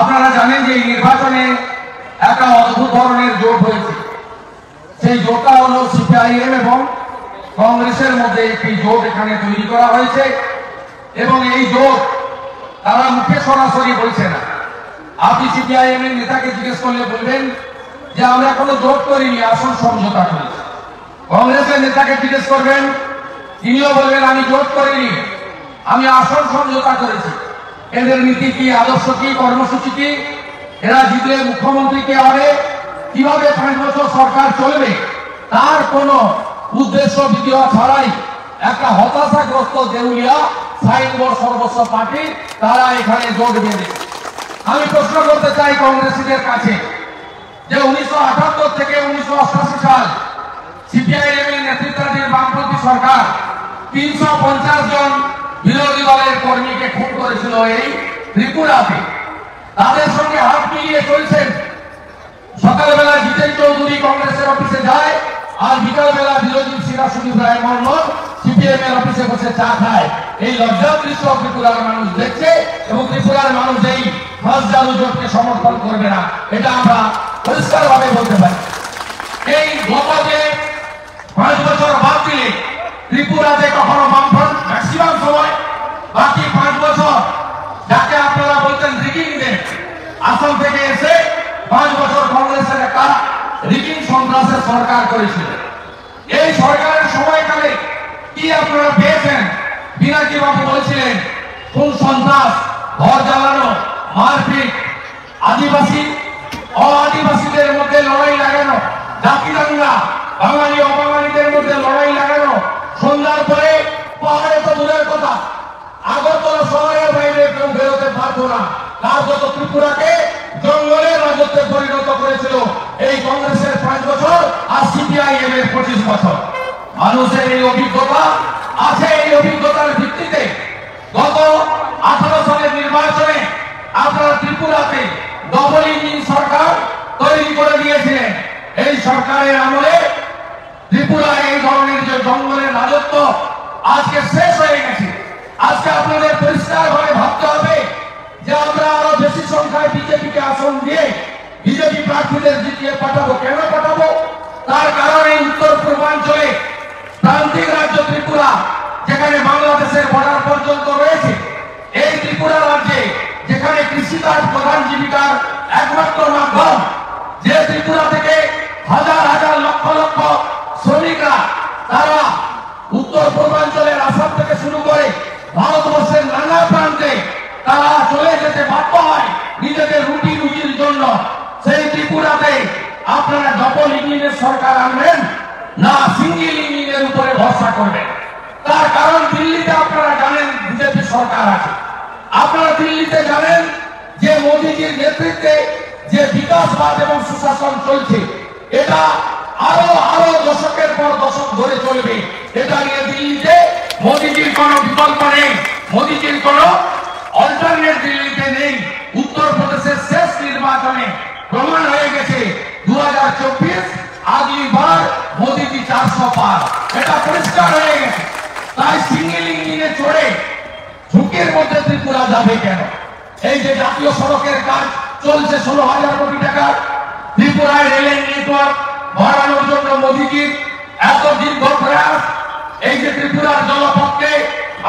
আপনারা জানেন যে এই নির্বাচনে একটা অদ্ভুত ধরনের জোট হয়েছে। সেই জোটটা হলো সিপিআইএম এবং কংগ্রেসের মধ্যে একটি জোট এখানে তৈরি করা হয়েছে এবং এই জোট তারা মুখে সরাসরি বলছে না। আপনি সিপিআইএম এর নেতাকে জিজ্ঞেস করলে বলবেন যে, আমরা কোনো জোট করিনি, আসল সমঝোতা করেছি কংগ্রেসের নেতাকে জিজ্ঞেস করবেন, তিনিও বলবেন, আমি জোট করিনি, আমি আসল সমঝোতা করেছি। এদের নীতি কি, আদর্শ কি, কর্মসূচি কি? এরা জিতলে মুখ্যমন্ত্রীকে হবে কীভাবে পাঁচ বছর সরকার চলবে? তার কোন উদ্দেশ্য বিধিও ছাড়াই একটা হতাশাগ্রস্ত দেউলিয়া সাইনবোর্ড সর্বস্ব পার্টি, তারা এখানে জোট বেঁধেছে আমি প্রশ্ন করতে চাই কংগ্রেসীদের কাছে যে উনিশশো আটাত্তর থেকে উনিশশো সাল সিপিআইএম এর নেতৃত্বাধীন বামপন্থী সরকার তিনশো পঞ্চাশ জন বিরোধী দলের কর্মীকে খুন করেছিল এই ত্রিপুরাতে। তাদের সঙ্গে হাত মিলিয়ে চলছেন। সকালবেলা জিতেন চৌধুরী কংগ্রেসের অফিসে যায়, আর বিকালবেলা বিরোধী সিরাজুদ্দিন ইব্রাহিম মোহাম্মদ সিপিএম এর অফিসে বসে চা খায়। এই লজ্জার দৃশ্য ত্রিপুরার মানুষ দেখছে, এবং ত্রিপুরার মানুষ এই জালু জোটকে সমর্থন করবে না। এটা আমরা পরিষ্কার ভাবে বলতে পারি। এই গত যে পাঁচ বছর বাদ দিলে ত্রিপুরাতে কখনো বামফ্রন্ট ম্যাক্সিমাম সময়, বাকি পাঁচ বছর, যাকে আপনারা বলছেন রিগিং দেন আসল থেকে এসে পাঁচ বছর কংগ্রেসের একটা রিগিং সন্ত্রাসের সরকার করেছিল। এই সরকারের সময়কালে কি আপনারা পেয়েছেন? বিনাকি বাবু বলেছিলেন কোন সন্ত্রাস, ঘর জ্বালানো, মারপিট, আদিবাসী, অআদিবাসীদের মধ্যে লড়াই লাগানো জাতি দাঙ্গা বাঙালি অবাঙালিদের মধ্যে লড়াই লাগানো, সন্ধ্যার পরে পাহাড়ে তো দূরের কথা। আগরতলা শহরের বাইরে কেউ বেরোতে পারতো না। তার যত ত্রিপুরাকে জঙ্গলের রাজত্বে পরিণত করেছিল। এই কংগ্রেসের পাঁচ বছর আর সিপিআইএম এর পঁচিশ বছর। মানুষের এই অভিজ্ঞতা আছে, এই অভিজ্ঞতার ভিত্তিতে গত আঠারো সালের নির্বাচনে আপনারা ত্রিপুরাতে ডবল ইঞ্জিন সরকার তৈরি করে দিয়েছিলেন। এই সরকারের আমলে ত্রিপুরা এই ধরনের যে জঙ্গলের রাজত্ব আজকে শেষ হয়ে গেছে। আজকে আপনাদের পরিষ্কার ভাবে ভাবতে হবে যে আমরা আরও বেশি সংখ্যায় বিজেপিকে আসন দিয়ে বিজেপি প্রার্থীদের জিতিয়ে পাঠাবো। কেন পাঠাবো? তার কারণে উত্তর পূর্বাঞ্চলে প্রান্তিক রাজ্য ত্রিপুরা, যেখানে বাংলাদেশের বর্ডার পর্যন্ত রয়েছে, এই ত্রিপুরা রাজ্যে যেখানে কৃষিকাজ প্রধান জীবিকার একমাত্র মাধ্যম, যে ত্রিপুরা থেকে হাজার হাজার লক্ষ লক্ষ শ্রমিকরা তারা উত্তর পূর্বাঞ্চলের আসাম থেকে শুরু করে ভারতবর্ষের নানা প্রান্তে তারা চলে যেতে বাধ্য হয় নিজেদের রুটি রুজির জন্য। সেই ত্রিপুরাতে আপনারা ডবল ইঞ্জিনের সরকার আনবেন, না সিঙ্গেল ইঞ্জিনের উপরে ভরসা করবেন। তার কারণ দিল্লিতে আপনারা জানেন বিজেপি সরকার আছে। আপনারা দিল্লিতে জানেন যে মোদীজির নেতৃত্বে যে বিকাশবাদ এবং সুশাসন চলছে, এটা আরও আরও দশকের পর দশক ধরে চলবে। এটা নিয়ে দিল্লিতে মোদীজির কোন বিকল্প নেই। মোদীজির কোন অল্টারনেট দিল্লিতে নেই। উত্তরপ্রদেশের শেষ নির্বাচনে প্রমাণ হয়ে গেছে। দু হাজার চব্বিশ আগলিবার মোদীজি চারশো পার। এটা পরিষ্কার হয়ে গেছে। তাই সিঙ্গেল ইঞ্জিনে চড়ে ঝুঁকির মধ্যে ত্রিপুরা যাবে কেন? এই যে জাতীয় সড়কের কাজ চলছে, ষোলো হাজার কোটি টাকা ত্রিপুরায় রেলের নেটওয়ার্ক বাড়ানোর জন্য মোদীজির এত দীর্ঘ প্রয়াস, এই যে ত্রিপুরার জলপথকে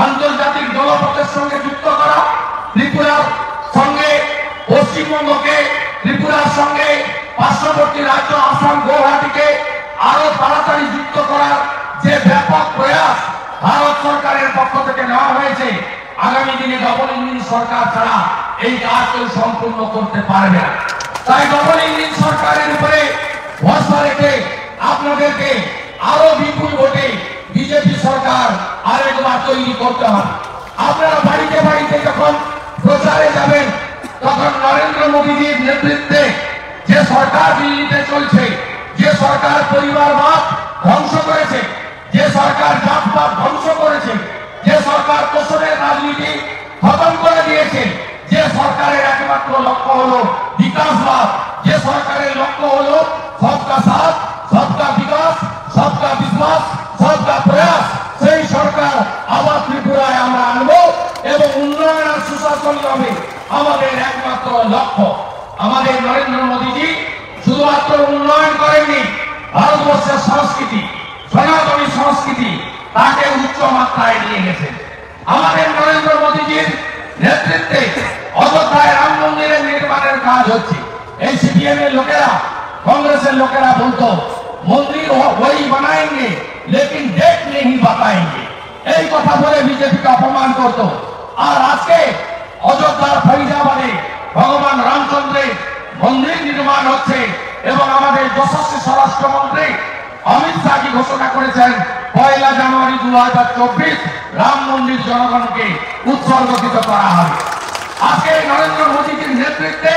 আন্তর্জাতিক জলপথের সঙ্গে যুক্ত করা, ত্রিপুরার সঙ্গে, পশ্চিমবঙ্গকে, ত্রিপুরার সঙ্গে পার্শ্ববর্তী রাজ্য আসাম গৌহাটিকে আরও তাড়াতাড়ি যুক্ত করার যে ব্যাপক প্রয়াস ভারত সরকারের পক্ষ থেকে নেওয়া হয়েছে, আগামী দিনে ডবল ইঞ্জিন সরকার ছাড়া এই কাজ সম্পূর্ণ করতে পারবে না। তাই ডবল ইঞ্জিন সরকারের উপরে ভরসা আপনাদেরকে আরও বিপুল ভোটে বিজেপি সরকার আরেকবার তৈরি করতে হবে। আপনারা বাড়িতে বাড়িতে যখন প্রচারে যাবেন, তখন নরেন্দ্র মোদীজির নেতৃত্বে যে সরকার দিল্লিতে চলছে, যে সরকার পরিবারবাদ ধ্বংস করেছে, যে সরকার জাতপাত ধ্বংস করেছে, যে সরকার তোষণের রাজনীতি খতম করে দিয়েছে, যে সরকারের একমাত্র লক্ষ্য হলো বিকাশবাদ, যে সরকারের লক্ষ্য হলো सबका साथ লোকেরা বলতো মন্দির ওই বানায়নি লেকিন ডেট নেই বাতায়নি এই কথা বলে বিজেপিকে অপমান করত আর আজকে অযোধ্যার ফরিদাবাদে ভগবান রামচন্দ্রের মন্দির নির্মাণ হচ্ছে এবং আমাদের যশস্বী স্বরাষ্ট্রমন্ত্রী অমিত শাহজি ঘোষণা করেছেন পয়লা জানুয়ারি দু হাজার চব্বিশ রাম মন্দির জনগণকে উৎসর্গিত করা হবে। আজকে নরেন্দ্র মোদীজির নেতৃত্বে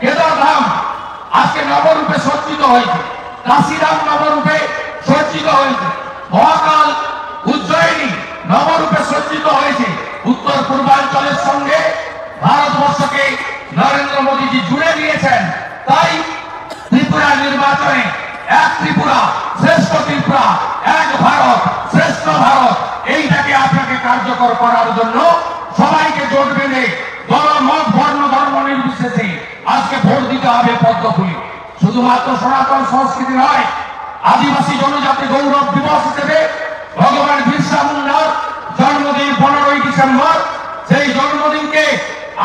কেদারধাম আজকে নবরূপে সজ্জিত হয়েছে। কাশিরাম নবরূপে সজ্জিত হয়েছে। মহাকাল উজ্জয়িনী নবরূপে সজ্জিত হয়েছে। উত্তর পূর্বাঞ্চলের সঙ্গে ভারতবর্ষকে নরেন্দ্র মোদীজি জুড়ে দিয়েছেন। তাই ত্রিপুরা নির্বাচনে এক ত্রিপুরা, শ্রেষ্ঠ ত্রিপুরা, এক ভারত, শ্রেষ্ঠ ভারত, এইটাকে আপনাকে কার্যকর করার জন্য সবাইকে জোট বেঁধে দল মত বর্ণ, ধর্ম নির্বিশেষে আজকে ভোট দিতে হবে পদ্মফুলি। শুধুমাত্র সনাতন সংস্কৃতি নয়, আদিবাসী জনজাতি গৌরব দিবস হিসেবে ভগবান বিরসা মুন্ডার জন্মদিন পনেরোই ডিসেম্বর, সেই জন্মদিনকে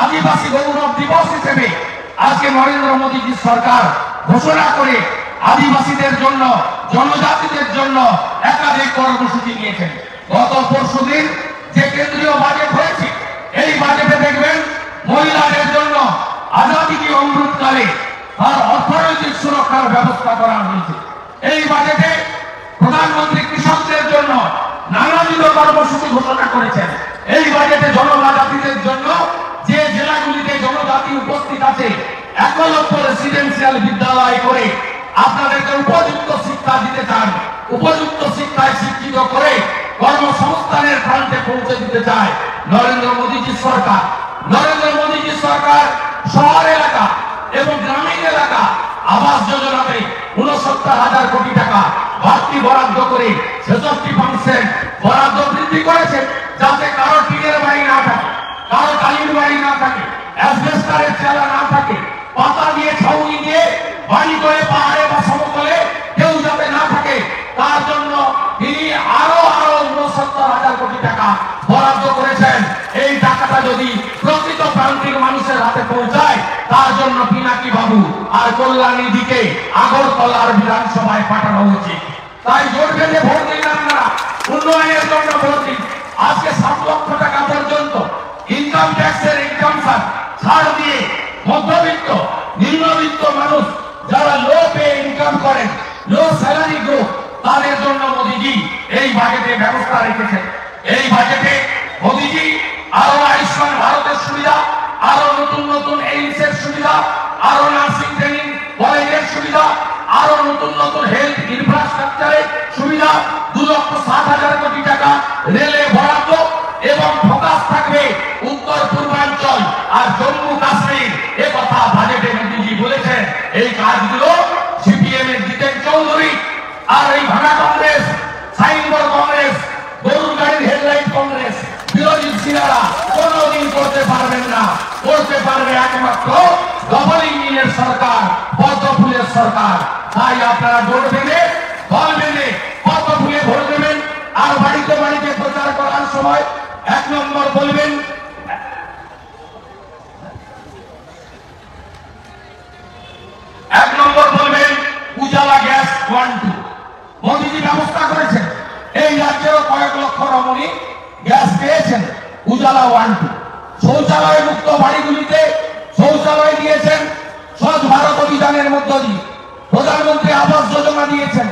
আদিবাসী গৌরব দিবস হিসেবে আজকে নরেন্দ্র মোদীজি সরকার ঘোষণা করে আদিবাসীদের জন্য, জনজাতিদের জন্য একাধিক কর্মসূচি নিয়েছেন। গত পরশু যে কেন্দ্রীয় বাজেট হয়েছে, এই বাজেটে দেখবেন মহিলাদের জন্য আজাদি কি অমৃতকালে তার অর্থনৈতিক সুরক্ষার ব্যবস্থা করা হয়েছে। এই বাজেটে প্রধানমন্ত্রী কৃষকদের জন্য নানাবিধ কর্মসূচি ঘোষণা করেছেন। এই বাজেটে জনজাতিদের জন্য যে জেলাগুলিতে জনজাতি উপস্থিত আছে, একলব্য রেসিডেন্সিয়াল বিদ্যালয় করে আপনাদেরকে উপযুক্ত শিক্ষা দিতে চান, উপযুক্ত শিক্ষায় শিক্ষিত করে কর্মসংস্থানের প্রান্তে পৌঁছে দিতে চায় নরেন্দ্র মোদীজি সরকার। নরেন্দ্র মোদীজি সরকার, শহর এলাকা এবং গ্রামীণ এলাকা আবাস যোজনাতে উনসত্তর হাজার কোটি টাকা বাড়তি বরাদ্দ করে ছেষট্টি পার্সেন্ট বরাদ্দ বৃদ্ধি করেছে যাতে কারও টিনের বাড়ি না থাকে, কারও টালির বাড়ি না থাকে, অ্যাসবেস্টারের চালা না থাকে। পাতা দিয়ে, ছাউনি দিয়ে বাড়ি করে পাহাড়ে মানুষের হাতে পৌঁছায়, তার জন্য পিনাকি বাবু আর কল্যাণী দিকে আগরতলার বিধানসভায় পাঠানো উচিত। তাই জোর বেঁধে ভোট দিন আপনারা। উন্নয়নের জন্য ভোট দিন। আজকে সাত লক্ষ টাকা পর্যন্ত ইনকাম ট্যাক্সের এক্সামশন ছাড় দিয়ে মধ্যবিত্ত, নিম্নবিত্ত মানুষ যারা লো পে ইনকাম করেন লো স্যালারি গ্রুপ তাদের জন্য মোদিজি এই বাজেটে ব্যবস্থা রেখেছেন। এই বাজেটে মোদিজি আরও আয়ুষ্মান ভারতের সুবিধা আরও করতে পারবেন না। করতে পারবে একমাত্র ডবল ইঞ্জিনের সরকার পদ্ম ফুলের সরকার। তাই আপনারা ভোট দেবে দল বেঁধে পদ্ম ফুলে ভোট দেবেন। আর বাড়িতে বাড়িতে প্রচার করার সময় এক নম্বর বলবেন, এক নম্বর বলবেন, Ujala gas one two. Modiji ব্যবস্থা করেছেন। এই রাজ্যেরও কয়েক লক্ষ রমণী গ্যাস পেয়েছেন, উজালা ওয়ান টু। শৌচালয় মুক্ত বাড়িগুলিতে শৌচালয় দিয়েছেন। স্বচ্ছ ভারত অভিযানের মধ্য দিয়ে প্রধানমন্ত্রী আবাস যোজনা দিয়েছেন।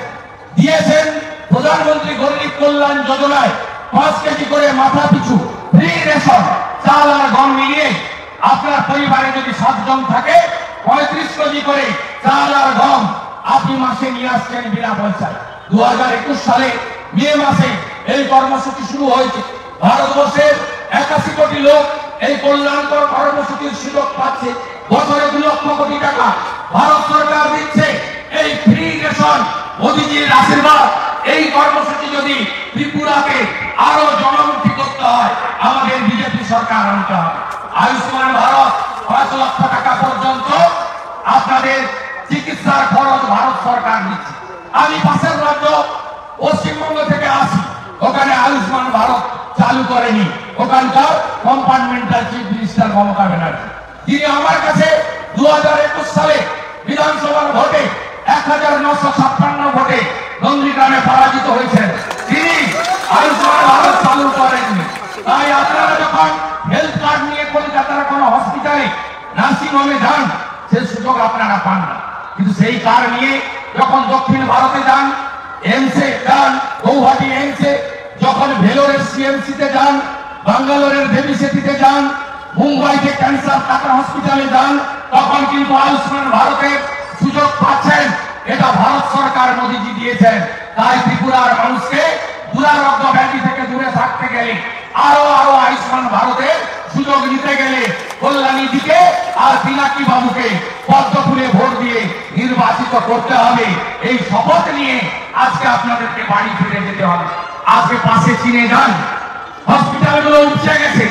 দিয়েছেন প্রধানমন্ত্রী গরিব কল্যাণ যোজনায় পাঁচ কেজি করে মাথা পিছু ফ্রি রেশন চাল আর গম মিলিয়ে আপনার পরিবারে যদি সাতজন থাকে, পঁয়ত্রিশ কেজি করে চাল আর গম আপনি মাসে নিয়ে আসছেন বিনা পয়সায়। দু হাজার একুশ সালে মে মাসে এই কর্মসূচি শুরু হয়েছে। ভারতবর্ষের একাশি কোটি লোক এই কল্যাণকর কর্মসূচির সুযোগ পাচ্ছে। বছরে দু লক্ষ কোটি টাকা ভারত সরকার দিচ্ছে। এই ফ্রি রেশন মোদীজির আশীর্বাদ। এই কর্মসূচি যদি ত্রিপুরাকে আরও জনমুখী করতে হয়, আমাদের বিজেপি সরকার আনতে হবে। আয়ুষ্মান ভারত, পাঁচ লক্ষ টাকা পর্যন্ত আপনাদের চিকিৎসার খরচ ভারত সরকার নিচ্ছে আমি পাশের রাজ্য পশ্চিমবঙ্গ থেকে আসি। ওখানে আয়ুষ্মান করেনি। ওখানকার compartmental chief minister Mamata Banerjee. যিনি আমার কাছে দু সালে বিধানসভার ভোটে এক হাজার নশো ছাপ্পান্ন ভোটে নন্দীগ্রামে পরাজিত হয়েছেন। তিনি আয়ুষ্মান ভারত চালু করেননি। তাই আপনারা যখন হেলথ কার্ড নিয়ে কলকাতার কোনো হসপিটালে নার্সিং হোমে যান, সে সুযোগ আপনারা পান না। কিন্তু সেই কার্ড নিয়ে যখন দক্ষিণ ভারতে যান, এমসে যান, গৌহাটি এমসে ভেলোরের সিএমসিতে যান, বাঙ্গালোরের দেবী যান, মুম্বাইতে ক্যান্সার টাকা হসপিটালে যান, তখন কিন্তু আয়ুষ্মান ভারতের সুযোগ পাচ্ছেন। এটা ভারত সরকার মোদীজি দিয়েছেন। তাই ত্রিপুরার মানুষকে দুরারোগ্য ব্যাধি থেকে দূরে থাকতে গেলে আরও আরও আয়ুষ্মান ভারতের সুযোগ নিতে গেলে কল্যাণী দিকে আর পিনাকি বাবুকে পদ্ম ফুলে ভোট দিয়ে নির্বাচিত করতে হবে। এই শপথ নিয়ে আজকে আপনাদেরকে বাড়ি ফিরে যেতে হবে। আজকে পাশে চিনে যান। হসপিটালগুলো উঠছে গেছে।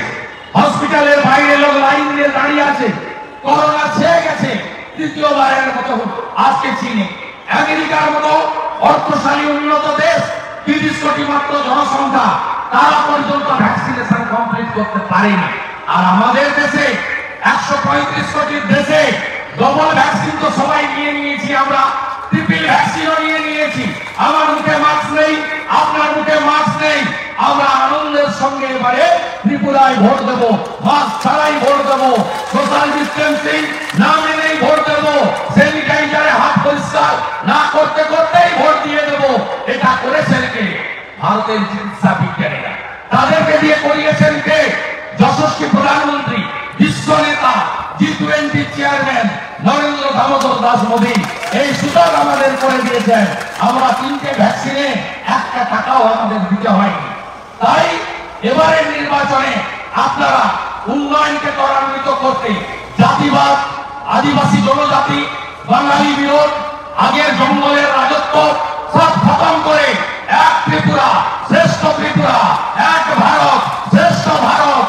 হসপিটালের বাইরে লোক লাইন দিয়ে দাঁড়িয়ে আছে। করোনা ছেয়ে গেছে। তৃতীয়বারের মতো আজকে চীনে। আমেরিকার মতো অর্থশালী উন্নত দেশ, তিরিশ কোটি মাত্র জনসংখ্যা, তারা পর্যন্ত ভ্যাকসিনেশন কমপ্লিট করতে পারেনি। আর আমাদের দেশে একশো পঁয়ত্রিশ কোটির দেশে ডবল ভ্যাকসিন তো সবাই নিয়ে নিয়েছি আমরা। ট্রিপল ভ্যাকসিনও নিয়ে নিয়েছি। আমার মুখে মাস্ক নেই, আপনার মুখে মাস্ক নেই। আমরা আনন্দের সঙ্গে এবারে ত্রিপুরায় ভোট দেবো মাস্ক ছাড়াই ভোট দেবো। সোশ্যাল ডিস্টেন্সিং না মেনেই ভোট দেবো। স্যানিটাইজারে হাত পরিষ্কার, না করতে করতেই ভোট দিয়ে দেবো। এটা করেছেন কে? ভারতের দাস মোদী, এই সুযোগ আমাদের করে দিয়েছেন। আমরা তিনটে ভ্যাকসিনে একটা টাকাও আমাদের দিতে হয়নি। তাই এবারের নির্বাচনে আপনারা উন্নয়নকে ত্বরান্বিত করতে জাতিবাদ, আদিবাসী জনজাতি, বাঙালি বিরোধ, আগের জঙ্গলের রাজত্ব সব খতম করে এক ত্রিপুরা, শ্রেষ্ঠ ত্রিপুরা, এক ভারত, শ্রেষ্ঠ ভারত।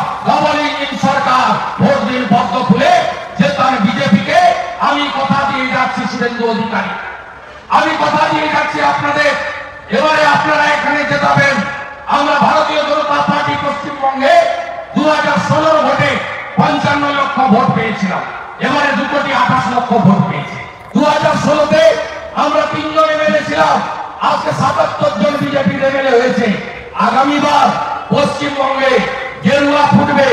অধিকারী। আমি কথা দিয়ে যাচ্ছি আপনাদের। এবারে আপনারা এখানে জেতাবেন আমরা ভারতীয় জনতা পার্টি পশ্চিমবঙ্গে দু হাজার ষোলোর ভোটে পঞ্চান্ন লক্ষ ভোট পেয়েছিলাম। এবারে দু কোটি আঠাশ লক্ষ ভোট পেয়েছি। দু হাজার ষোলোতে আমরা তিনজন এমএলএ আজকে সাতাত্তর জন বিজেপি এমএলএ হয়েছে। আগামীবার পশ্চিমবঙ্গে গেরুয়া ফুটবে।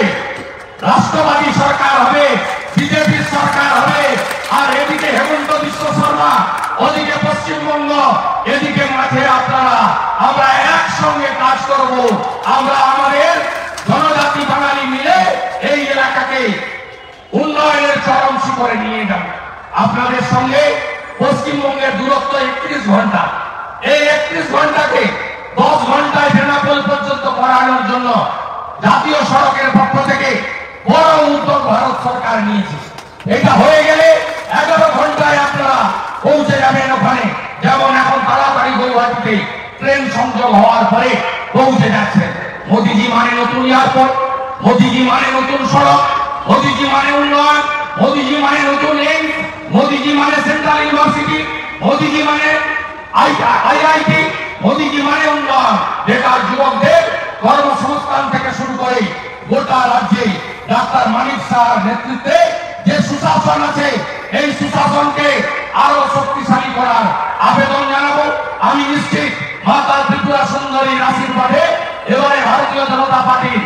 রাষ্ট্রবাদী সরকার হবে, বিজেপির সরকার হবে। আর এদিকে হেমন্ত বিশ্ব শর্মা, ওদিকে পশ্চিমবঙ্গ, এদিকে মাঠে আপনারা, আমরা একসঙ্গে কাজ করব। আমরা আমাদের জনজাতি বাঙালি মিলে এই এলাকাকে উন্নয়নের চরম শিখরে নিয়ে যাব। আপনাদের সঙ্গে পশ্চিমবঙ্গের দূরত্ব একত্রিশ ঘণ্টা। এই একত্রিশ ঘন্টাকে দশ ঘন্টায় বেনাপোল পর্যন্ত করানোর জন্য জাতীয় সড়কের পক্ষ থেকে বড় উদ্যোগ ভারত সরকার নিয়েছে। এটা হয়ে গেলে এগারো ঘন্টায় আপনারা পৌঁছে যাবেন ওখানে। যেমন এখন তাড়াতাড়ি গৌহাটিতে ট্রেন সংযোগ হওয়ার পরে পৌঁছে যাচ্ছে। মোদিজি মানে নতুন এয়ারপোর্ট, মোদিজি মানে নতুন সড়ক, মোদিজি মানে উন্নয়ন, মোদিজি মানে নতুন এইমস মোদিজি মানে সেন্ট্রাল ইউনিভার্সিটি, মোদিজি মানে আইআইটি, মোদিজি মানে উন্নয়ন। বেকার যুবকদের কর্মসংস্থান থেকে শুরু করে গোটা রাজ্যে ডাক্তার মানিক শাহর নেতৃত্বে যে সুশাসন আছে, এই সুশাসনকে আরও শক্তিশালী করার আবেদন জানাব। আমি নিশ্চিত মাতা ত্রিপুরা সুন্দরীর আশীর্বাদে এবারে ভারতীয় জনতা পার্টির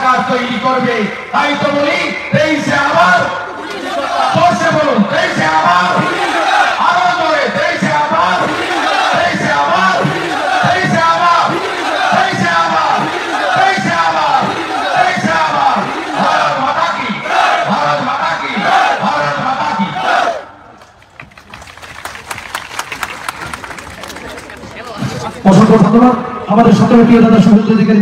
ডাবল ইঞ্জিন সরকার তাই তো বলি তেইশে আবার বলুন তেইশে আবার আমাদের সকলের প্রিয় দাদা অধিকারী